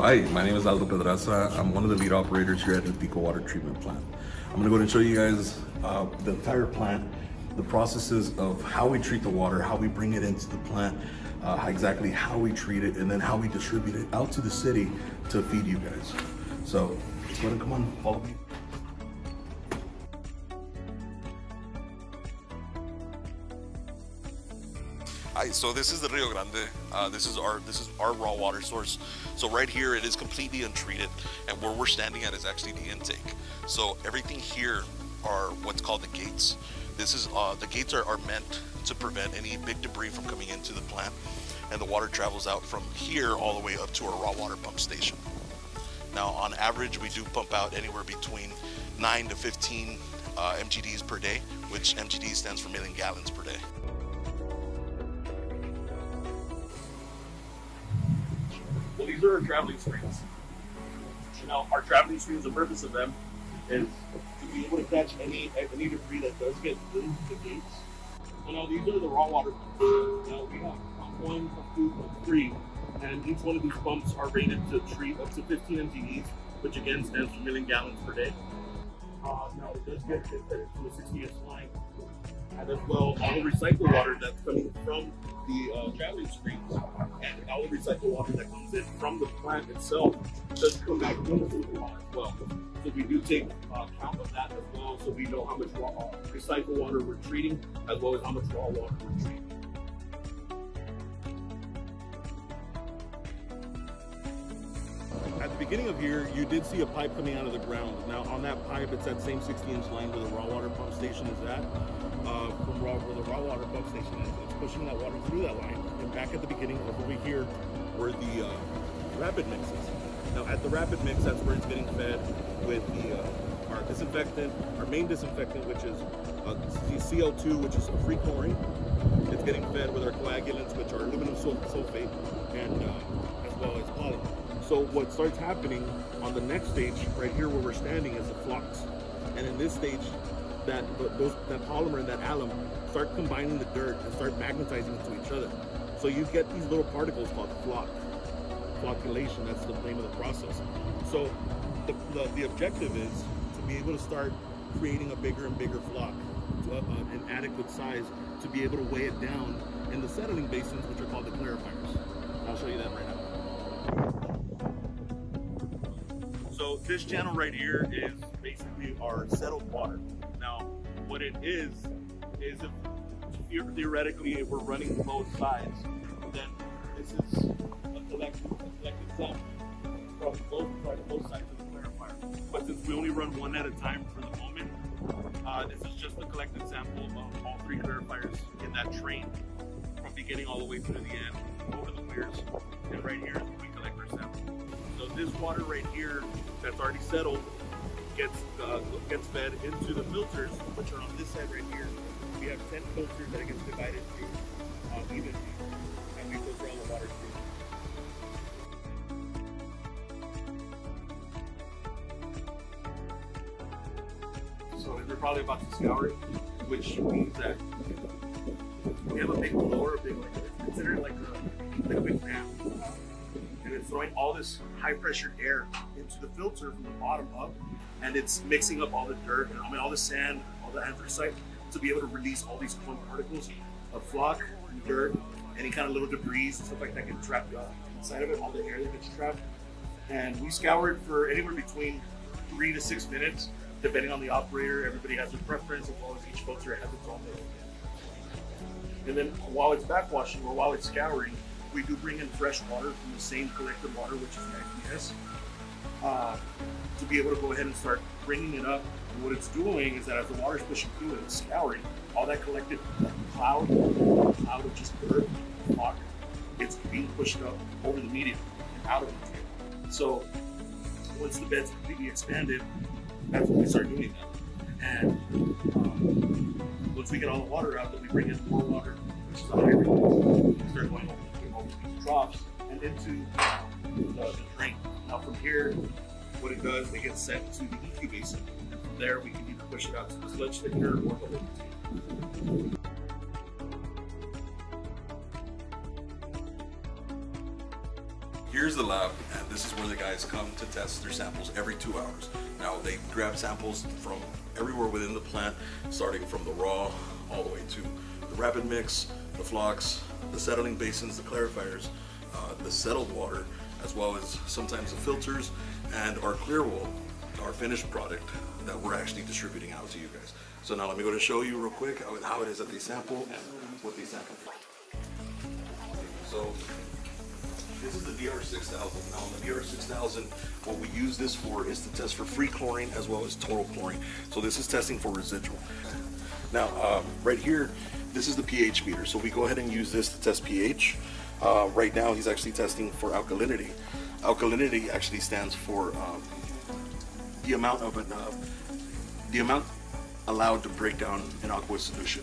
Hi, my name is Aldo Pedraza. I'm one of the lead operators here at the Pico Water Treatment Plant. I'm gonna go ahead and show you guys uh, the entire plant, the processes of how we treat the water, how we bring it into the plant, uh, exactly how we treat it, and then how we distribute it out to the city to feed you guys. So let's go ahead and come on, follow me. Hi, so this is the Rio Grande. Uh, this is our this is our raw water source. So right here, it is completely untreated, and where we're standing at is actually the intake. So everything here are what's called the gates. This is uh, the gates are, are meant to prevent any big debris from coming into the plant, and the water travels out from here all the way up to our raw water pump station. Now, on average, we do pump out anywhere between 9 to 15 uh, MGDs per day, which MGD stands for million gallons per day. These are our traveling screens. You know, our traveling screens, the purpose of them is to be able to catch any any debris that does get into the gates. So now these are the raw water pumps. Now we have pump one, pump two, pump three, and each one of these pumps are rated to treat up to 15 MGDs, which again stands for million gallons per day. Uh, now it does get to a 60 inch line, and as well all the recycled water that's coming from the uh, screens and all the recycled water that comes in from the plant itself does come back into the plant as well. So we do take uh, count of that as well, so we know how much raw uh, recycled water we're treating, as well as how much raw water we're treating. Beginning of here, you did see a pipe coming out of the ground. Now on that pipe, it's that same 60-inch line where the raw water pump station is at. Uh, from raw, where the raw water pump station is, it's pushing that water through that line. And back at the beginning, over here, where the uh, rapid mixes. Now at the rapid mix, that's where it's getting fed with the uh, our disinfectant, our main disinfectant, which is uh, CL2, which is a free chlorine. It's getting fed with our coagulants, which are aluminum sulfate, and uh, well as. So what starts happening on the next stage, right here where we're standing, is the flux. And in this stage, that those that polymer and that alum start combining the dirt and start magnetizing to each other. So you get these little particles called floc. Flocculation, that's the name of the process. So the, the, the objective is to be able to start creating a bigger and bigger floc, to uh, an adequate size to be able to weigh it down in the settling basins, which are called the clarifiers. I'll show you that right now. So this channel right here is basically our settled water. Now, what it is, is if theoretically if we're running both sides, then this is a collected, a collected sample from both, both sides of the clarifier. But since we only run one at a time for the moment, uh, this is just a collected sample of all three clarifiers in that train from beginning all the way through the end, over the weirs. And right here is So this water right here that's already settled gets uh, gets fed into the filters, which are on this side right here. We have 10 filters that it gets divided through uh, evenly, and we filter all the water through. So we're probably about to scour it, which means that we have a big blower, a big like considered like a like a big fan throwing all this high pressure air into the filter from the bottom up and it's mixing up all the dirt and I mean all the sand, all the anthracite to be able to release all these fun particles of floc, dirt, any kind of little debris and stuff like that can trap inside of it, all the air that gets trapped. And we scour it for anywhere between three to six minutes, depending on the operator. Everybody has a preference as well as each filter has its own. And then while it's backwashing or while it's scouring, we do bring in fresh water from the same collected water, which is 90S, uh, to be able to go ahead and start bringing it up. And what it's doing is that as the water is pushing through and scouring, all that collected cloud, cloud of just dirt, rock, it's being pushed up over the medium and out of the medium. So once the bed's completely expanded, that's when we start doing that. And um, once we get all the water out, then we bring in more water, which is a rate. We start going over, and into the, the drain. Now from here, what it does, it gets sent to the EQ basin. And from there, we can either push it out to the sludge thickener or the liquid. here's the lab, and this is where the guys come to test their samples every two hours. Now they grab samples from everywhere within the plant, starting from the raw all the way to the rapid mix, the flocs, the settling basins, the clarifiers, uh, the settled water, as well as sometimes the filters and our clearwell, our finished product that we're actually distributing out to you guys. So now let me go to show you real quick how, it is that they sample and what they sample. So this is the DR6000. Now on the DR6000, what we use this for is to test for free chlorine as well as total chlorine. So this is testing for residual. Now, um, right here, this is the pH meter. So we go ahead and use this to test pH. Uh, right now, he's actually testing for alkalinity. Alkalinity actually stands for um, the amount of an, uh, the amount allowed to break down an aqueous solution.